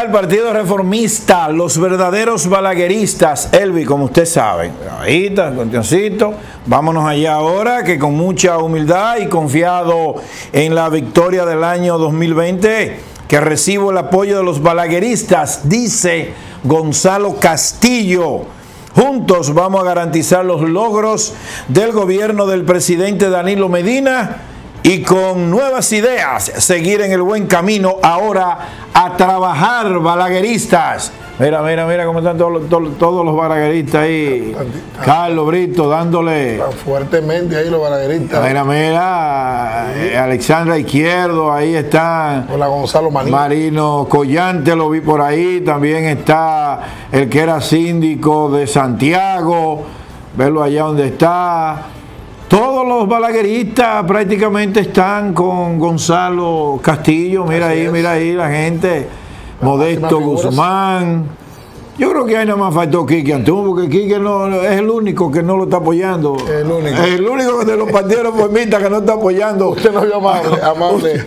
El Partido Reformista, los verdaderos balagueristas, Elvi, como usted sabe, ahí está, contioncito, vámonos allá ahora, que con mucha humildad y confiado en la victoria del año 2020, que recibo el apoyo de los balagueristas, dice Gonzalo Castillo. Juntos vamos a garantizar los logros del gobierno del presidente Danilo Medina y con nuevas ideas seguir en el buen camino ahora a trabajar balagueristas. Mira, mira, mira cómo están todos, todos, todos los balagueristas ahí. Carlos Brito dándole. Tan fuertemente ahí los balagueristas. Mira, mira, eh, Alexandra Izquierdo, ahí está. Hola Gonzalo Marino. Marino Collante lo vi por ahí. También está el que era síndico de Santiago. Verlo allá donde está. Todos los balagueristas prácticamente están con Gonzalo Castillo. Mira Así ahí, es. mira ahí la gente. Modesto. Guzmán. Yo creo que ahí nada más faltó Quique Antún, porque Quique no, es el único que no lo está apoyando. El único. Es el único de los partidos reformistas que no está apoyando. Usted no vio amable, amable.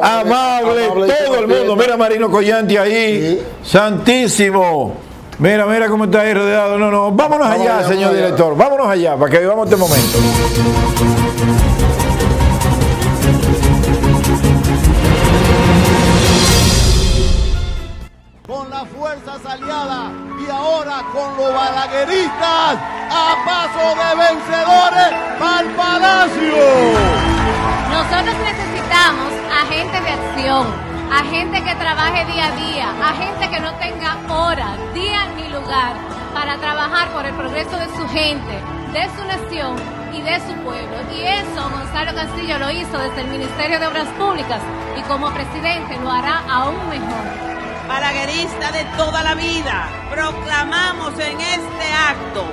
amable, amable, todo el mundo. Mira Marino Collante ahí. Santísimo. Mira, mira cómo está ahí rodeado. No, no. Vámonos Vamos allá, allá, señor allá. director. Vámonos allá para que vivamos este momento. con las fuerzas aliadas y ahora con los balagueristas a paso de vencedores para el palacio. Nosotros necesitamos a gente de acción, a gente que trabaje día a día, a gente que no tenga hora, día ni lugar para trabajar por el progreso de su gente, de su nación y de su pueblo. Y eso Gonzalo Castillo lo hizo desde el Ministerio de Obras Públicas y como presidente lo hará aún mejor. balaguerista de toda la vida, proclamamos en este acto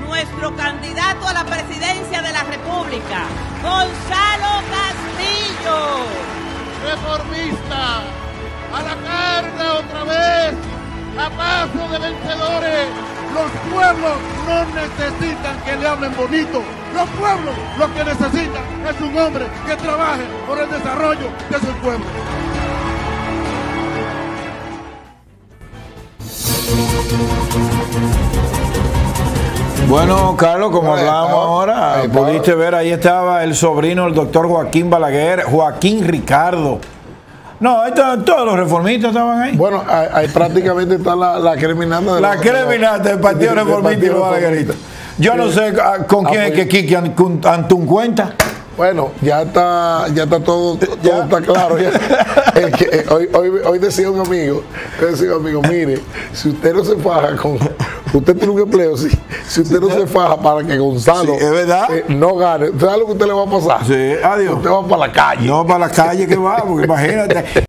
nuestro candidato a la presidencia de la República, Gonzalo Castillo. Reformista, a la carga otra vez, a paso de vencedores. Los pueblos no necesitan que le hablen bonito. Los pueblos lo que necesitan es un hombre que trabaje por el desarrollo de su pueblo. Bueno, Carlos, como hablábamos ahora, pudiste ver, ahí estaba el sobrino del doctor Joaquín Balaguer, Joaquín Ricardo. No, todos los reformistas estaban ahí. Bueno, ahí, ahí prácticamente está la, la criminata de La los- criminata del Partido Reformista y. Reformista. Yo no sé ah, con quién es Ah, que pues- Kiki An- Antún cuenta. Bueno, ya está, ya está todo, todo Ya. está claro. ya. El que, eh, hoy, hoy, hoy decía un amigo, decía un amigo, mire, si usted no se faja con, usted tiene un empleo, si, si usted no se faja para que Gonzalo Sí, es verdad. eh, no gane, ¿sabe lo que usted le va a pasar? Sí, adiós. Usted va para la calle. No para la calle que va, porque imagínate.